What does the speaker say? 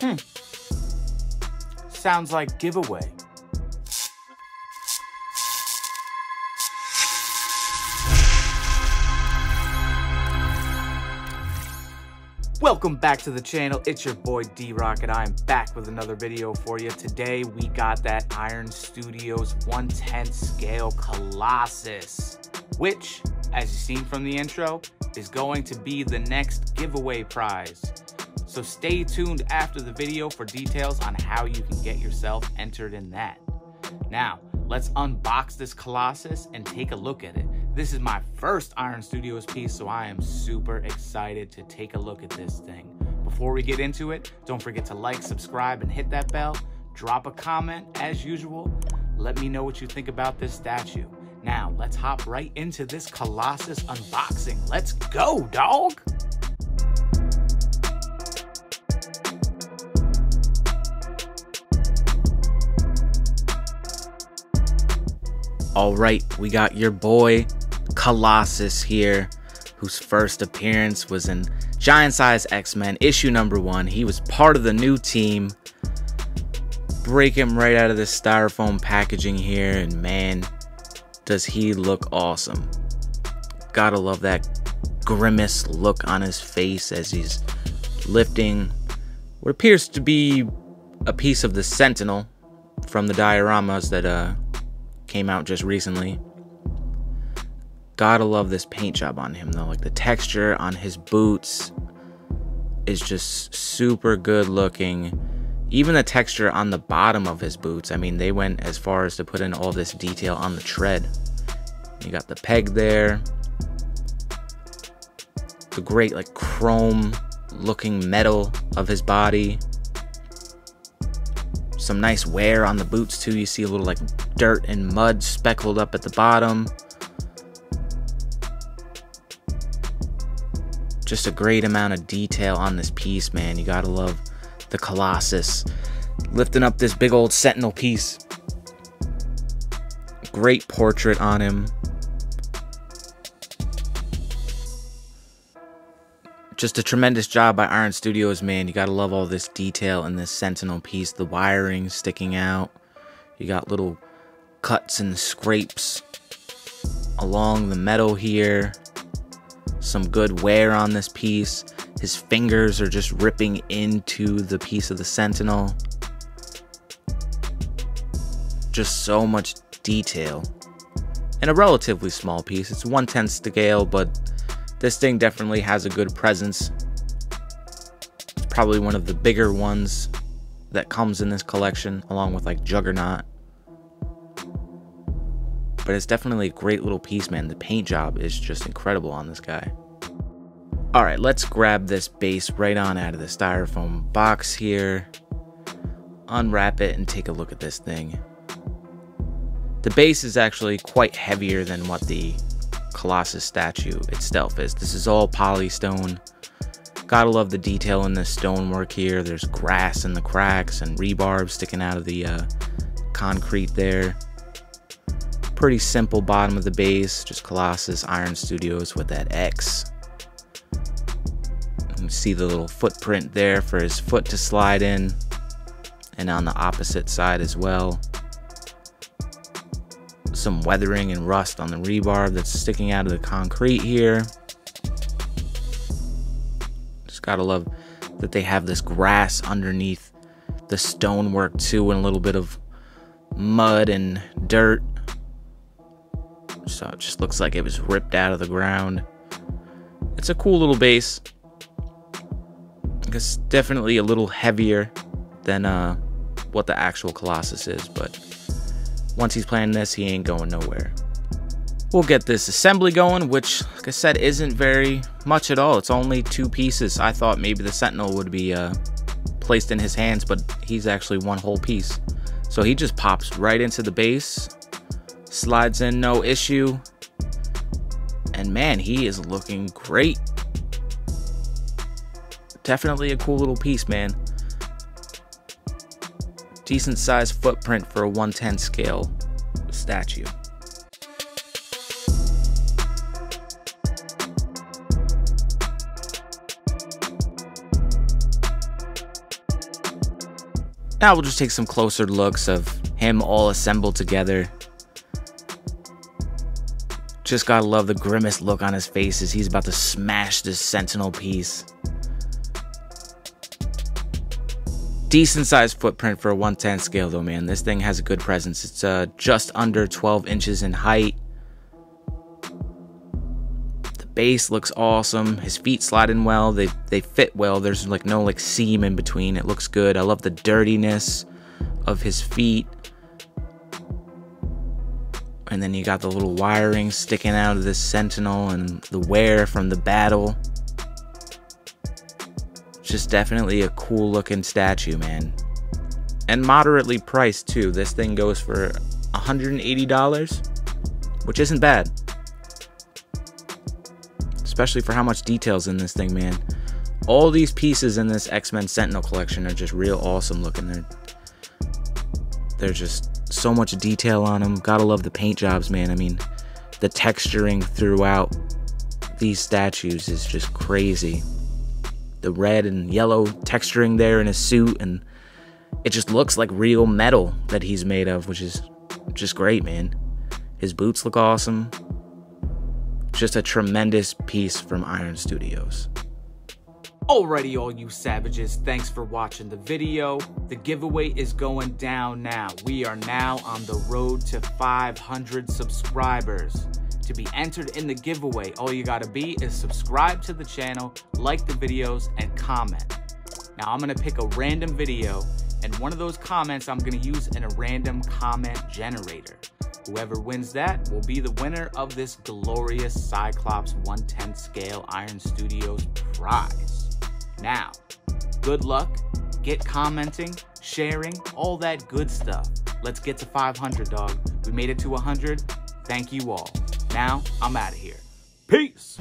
Hmm. Sounds like giveaway. Welcome back to the channel. It's your boy D-Rock and I am back with another video for you. Today we got that Iron Studios 110 scale Colossus, which, as you've seen from the intro, is going to be the next giveaway prize. So stay tuned after the video for details on how you can get yourself entered in that. Now, let's unbox this Colossus and take a look at it. This is my first Iron Studios piece, so I am super excited to take a look at this thing. Before we get into it, don't forget to like, subscribe, and hit that bell. Drop a comment as usual. Let me know what you think about this statue. Now, let's hop right into this Colossus unboxing. Let's go, dog! All right, we got your boy Colossus here, whose first appearance was in Giant Size X Men issue number one. He was part of the new team. Break him right out of this styrofoam packaging here, and man, does he look awesome. Gotta love that grimace look on his face as he's lifting what appears to be a piece of the Sentinel from the dioramas that uh, came out just recently. Gotta love this paint job on him though. Like the texture on his boots is just super good looking. Even the texture on the bottom of his boots. I mean, they went as far as to put in all this detail on the tread. You got the peg there. The great like chrome looking metal of his body. Some nice wear on the boots too. You see a little like dirt and mud speckled up at the bottom. Just a great amount of detail on this piece, man. You gotta love the Colossus lifting up this big old Sentinel piece. Great portrait on him. Just a tremendous job by Iron Studios, man. You gotta love all this detail in this Sentinel piece. The wiring sticking out. You got little cuts and scrapes along the metal here. Some good wear on this piece. His fingers are just ripping into the piece of the Sentinel. Just so much detail. And a relatively small piece. It's 1 10th scale, but this thing definitely has a good presence. It's probably one of the bigger ones that comes in this collection, along with like Juggernaut but it's definitely a great little piece, man. The paint job is just incredible on this guy. All right, let's grab this base right on out of the styrofoam box here, unwrap it, and take a look at this thing. The base is actually quite heavier than what the Colossus statue itself is. This is all polystone. Gotta love the detail in this stonework here. There's grass in the cracks and rebarb sticking out of the uh, concrete there pretty simple bottom of the base, just Colossus Iron Studios with that X. You see the little footprint there for his foot to slide in, and on the opposite side as well. Some weathering and rust on the rebarb that's sticking out of the concrete here. Just gotta love that they have this grass underneath the stonework too, and a little bit of mud and dirt so it just looks like it was ripped out of the ground. It's a cool little base. It's definitely a little heavier than uh, what the actual Colossus is, but once he's playing this, he ain't going nowhere. We'll get this assembly going, which, like I said, isn't very much at all. It's only two pieces. I thought maybe the Sentinel would be uh, placed in his hands, but he's actually one whole piece. So he just pops right into the base, Slides in no issue. And man, he is looking great. Definitely a cool little piece, man. Decent sized footprint for a 110 scale statue. Now we'll just take some closer looks of him all assembled together. Just gotta love the grimace look on his face as he's about to smash this sentinel piece. Decent sized footprint for a 110 scale though, man. This thing has a good presence. It's uh, just under 12 inches in height. The base looks awesome. His feet slide in well. They they fit well. There's like no like seam in between. It looks good. I love the dirtiness of his feet. And then you got the little wiring sticking out of this sentinel and the wear from the battle just definitely a cool looking statue, man. And moderately priced too. This thing goes for $180, which isn't bad. Especially for how much details in this thing, man. All these pieces in this X-Men Sentinel collection are just real awesome looking. They're they're just so much detail on them. Gotta love the paint jobs, man. I mean, the texturing throughout these statues is just crazy the red and yellow texturing there in his suit and it just looks like real metal that he's made of, which is just great, man. His boots look awesome. Just a tremendous piece from Iron Studios. Alrighty, all you savages, thanks for watching the video. The giveaway is going down now. We are now on the road to 500 subscribers. To be entered in the giveaway, all you gotta be is subscribe to the channel, like the videos, and comment. Now I'm gonna pick a random video, and one of those comments I'm gonna use in a random comment generator. Whoever wins that will be the winner of this glorious Cyclops 110 scale Iron Studios prize. Now, good luck, get commenting, sharing, all that good stuff. Let's get to 500, dog. We made it to 100. Thank you all. Now, I'm out of here. Peace.